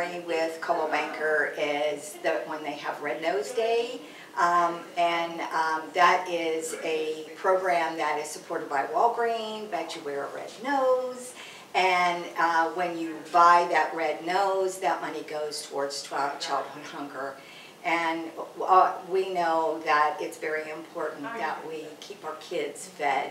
With Coldwell Banker is that when they have Red Nose Day, um, and um, that is a program that is supported by Walgreens. Bet You Wear a Red Nose. And uh, when you buy that red nose, that money goes towards childhood hunger. And uh, we know that it's very important that we keep our kids fed